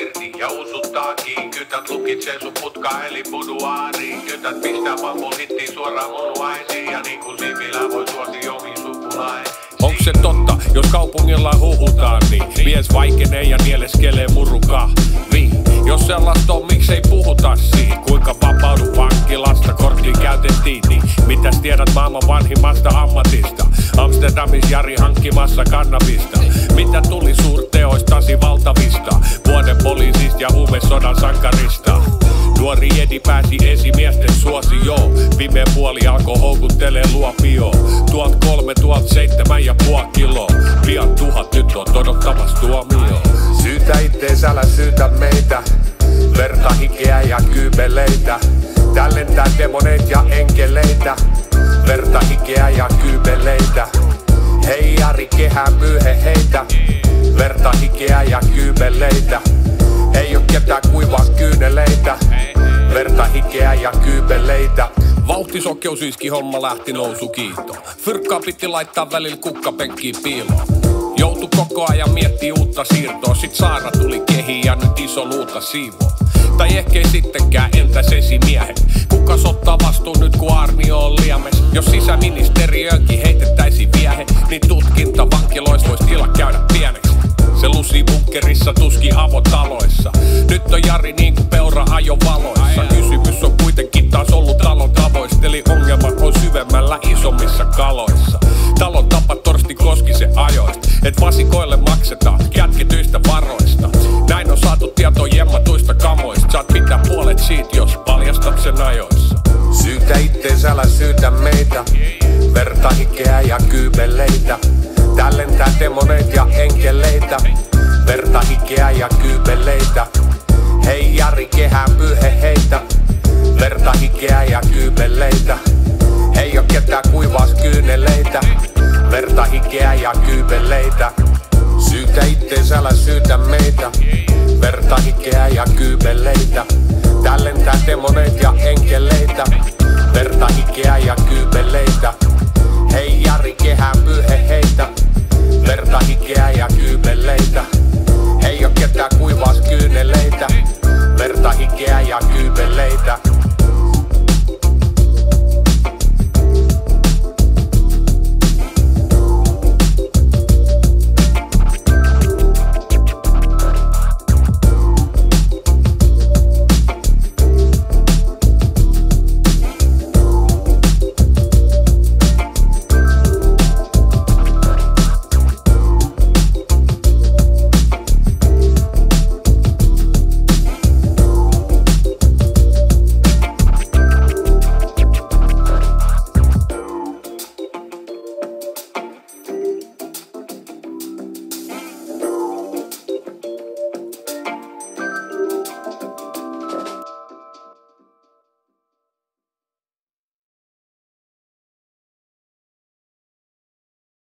irti ja usuttaa Kytät lukitsee sun putka eli buduaari Kytät pistää pampun hittiin suoraan munuaisiin Ja niin kuin Sipilä voi suosi omiin sukulaisiin Onks se totta, jos kaupungilla huhutaan, niin mies vaikenee ja nieleskelee muruka. Jos sellaista on, miksei puhuta siitä, kuinka vapaudu vankilasta, kortti käytettiin, niin mitäs tiedät maailman vanhimmasta ammatista? Amsterdamis Jari hankkimassa kannabista. Mitä tuli suurteoistasi valtavista? Ja huumesodan sankarista. Nuori Edi pääsi esimiesten suosioon. Viime puoli alkoi houkuttelee luopio. Tuot kolme, tuot seitsemän ja puoli kiloa. Pian tuhat nyt on odottamassa tuomio. Syytä ittees, älä syytä meitä. Verta, hikeä ja kyybeleitä. Tällentää demoneet ja enkeleitä. Verta, hikeä ja kyybeleitä. Hei Jari, kehä myyhe heitä. Verta, hikeä ja kyybeleitä. Ei oo ketään kuivaa kyyneleitä. Verta, hikeä ja kyybeleitä. Vauhtisokeus iski homma lähti nousu kiito. Fyrkkaa piti laittaa välillä kukkapenkkiin piiloon. Joutu koko ajan miettii uutta siirtoa, sit Saara tuli kehi ja nyt iso luuta siivo. Tai ehkä ei sittenkään, entäs esimiehet? Kuka ottaa vastuun nyt kun armio on liemes? Jos sisäministeriöönkin heitettäisi bunkerissa, tuski avotaloissa. Nyt on Jari niin kuin peura ajo valoissa. Kysymys on kuitenkin taas ollut talon tavoista, eli ongelma on syvemmällä isommissa kaloissa. Talon tapa Torsti se ajoista, et vasikoille maksetaan kätketyistä varoista. Näin on saatu tieto jemmatuista kamoista. Saat pitää puolet siitä, jos paljastat sen ajoissa. Syytä ittees, älä syytä meitä. Verta, hikeä ja kyybeleitä. Tällentää demoneet ja enkeleitä. Verta, hikeä ja kyybeleitä. Ei oo ketään kuivaas kyyneleitä. Verta, hikeä ja kyybeleitä. Syytä ittees, älä syytä meitä. Verta, hikeä ja kyybeleitä. Tällentää demoneet ja enkeleitä. Verta, hikeä ja kyybeleitä. Hei Jari, kehää pyyhe